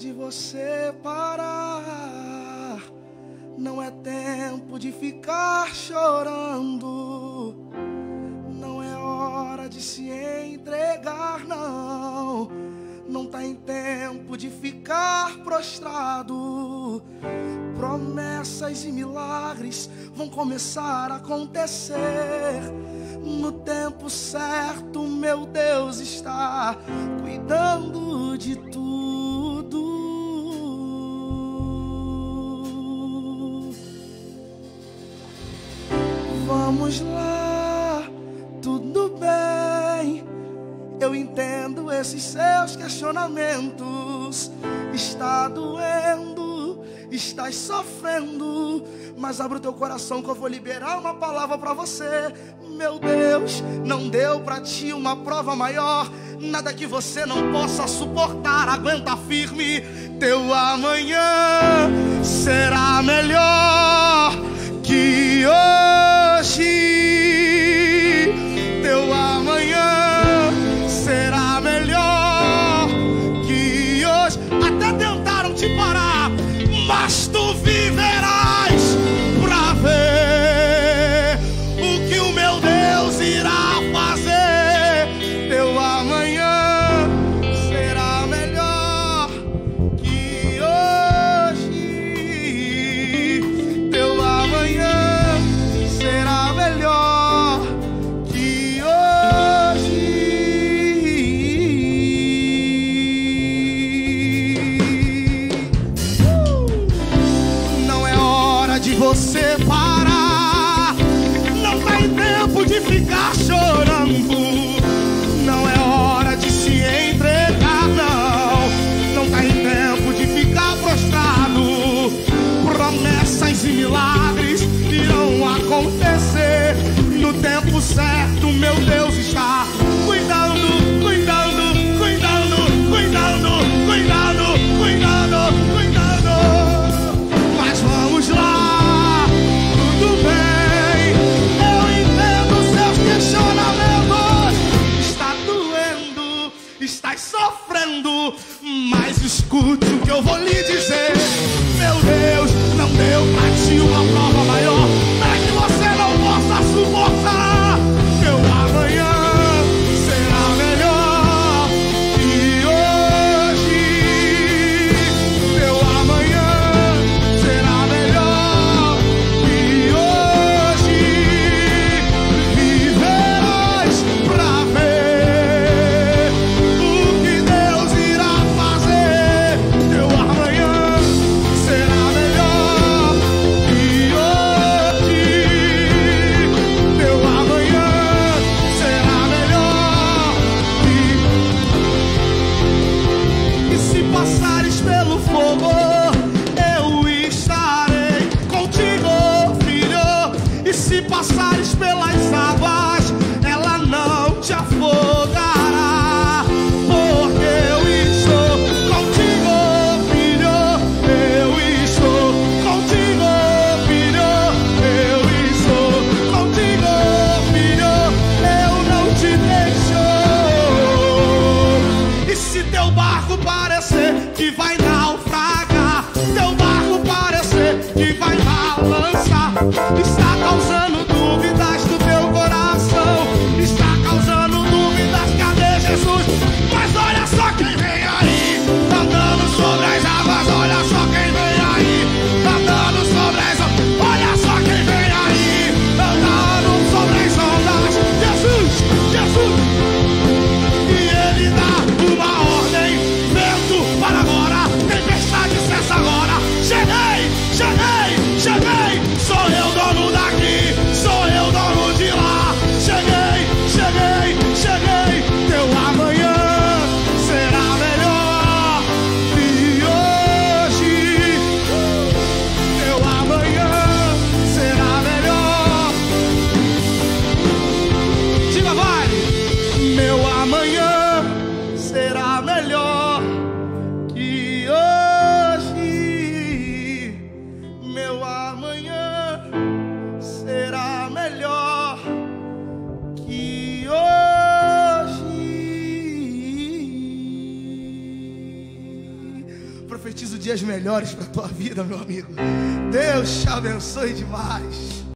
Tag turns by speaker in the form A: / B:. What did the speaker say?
A: de você parar. Não é tempo de ficar chorando. Não é hora de se entregar, não. Não tá em tempo de ficar prostrado. Promessas e milagres vão começar a acontecer. No tempo certo, meu Deus está cuidando de tudo. Vamos lá, tudo bem. Eu entendo esses seus questionamentos. Está doendo, estás sofrendo, mas abre o teu coração que eu vou liberar uma palavra para você. Meu Deus, não deu para ti uma prova maior, nada que você não possa suportar. Aguenta firme, teu amanhã será melhor Até tentaram acontecer. No tempo certo, meu Deus passares pelas águas, ela não te afogará. Porque eu estou contigo, filho. Eu estou contigo, filho. Eu estou contigo, filho. Eu não te deixo. E se teu barco parecer que vai naufragar, teu barco parecer que vai balançar, está causando profetizo dias melhores para tua vida, meu amigo. Deus te abençoe demais.